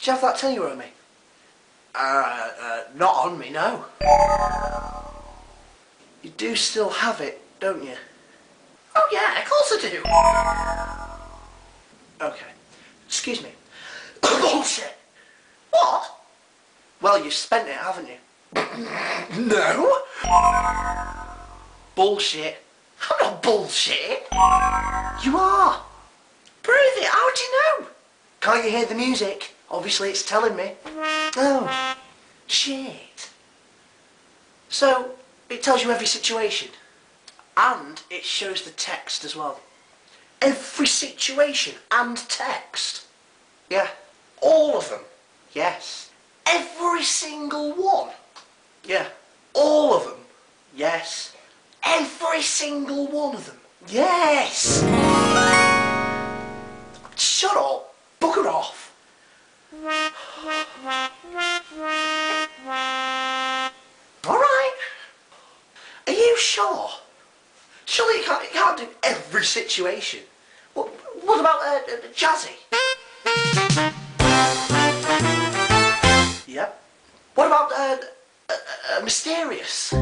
Did you have that tenner you owe me? Uh, uh, not on me, no. You do still have it, don't you? Oh yeah, of course I do. Okay. Excuse me. Bullshit. What? Well, you've spent it, haven't you? no. Bullshit. I'm not bullshit. You are. Prove it. How do you know? Can't you hear the music? Obviously, it's telling me. Oh, shit. So, it tells you every situation. And it shows the text as well. Every situation and text. Yeah. All of them. Yes. Every single one. Yeah. All of them. Yes. Every single one of them. Yes. Can't, do every situation. What, what about uh, uh, Jazzy? Yep. What about uh, uh, uh, Mysterious?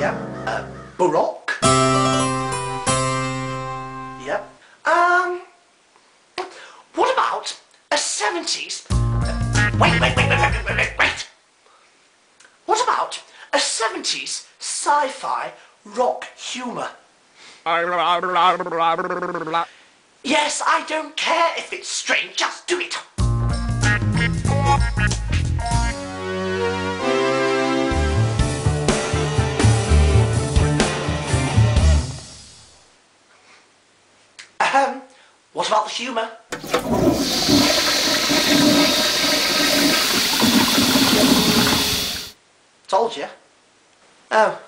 Yep. Uh, Baroque? 90s sci-fi rock humour. Yes, I don't care if it's strange, just do it. Ahem, what about the humour? Told you. Oh.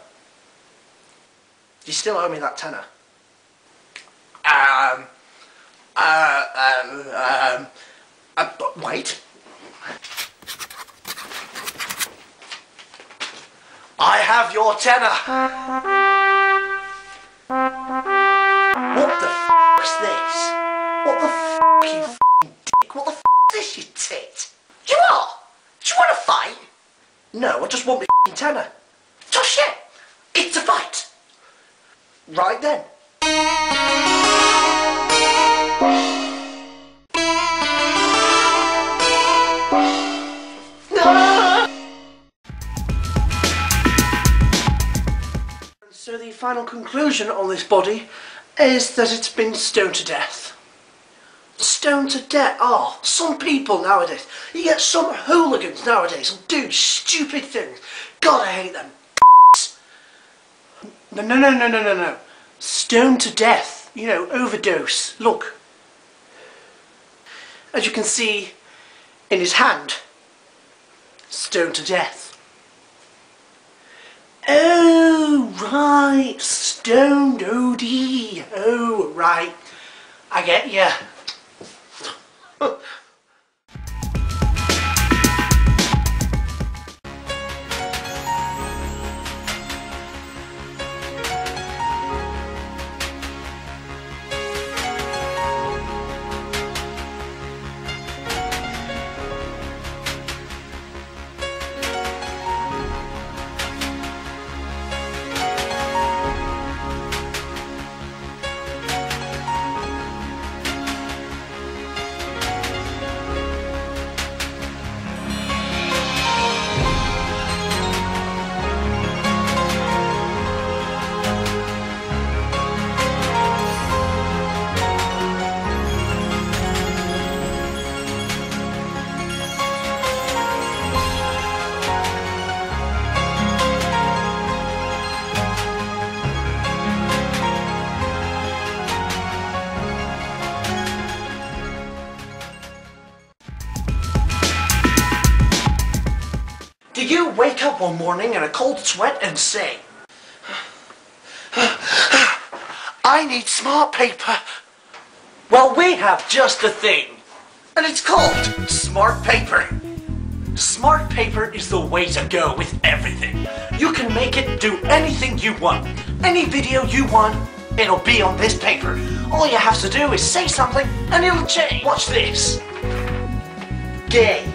You still owe me that tenner. Um. Uh, um, um, uh, wait. I have your tenner. What the is this? What the f***, you dick? What the f***'s this, you tit? You what? Do you want to fight? No, I just want my f***ing tenner. Tough shit. It's a fight. Right then. So the final conclusion on this body is that it's been stoned to death. Stoned to death? Oh, some people nowadays. You get some hooligans nowadays who do stupid things. God, I hate them. No, no, no, no, no, no, no. Stoned to death. You know, overdose. Look. As you can see in his hand. Stoned to death. Oh, right. Stoned OD. Oh, right. I get ya. Do you wake up one morning in a cold sweat and say, I need smart paper? Well, we have just the thing. And it's called smart paper. Smart paper is the way to go with everything. You can make it do anything you want. Any video you want, It'll be on this paper. All you have to do is say something and it'll change. Watch this. Gay.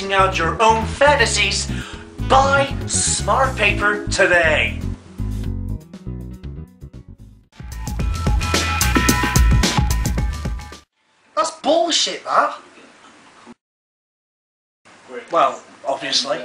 Acting out your own fantasies, buy smart paper today. That's bullshit, that. Well, obviously.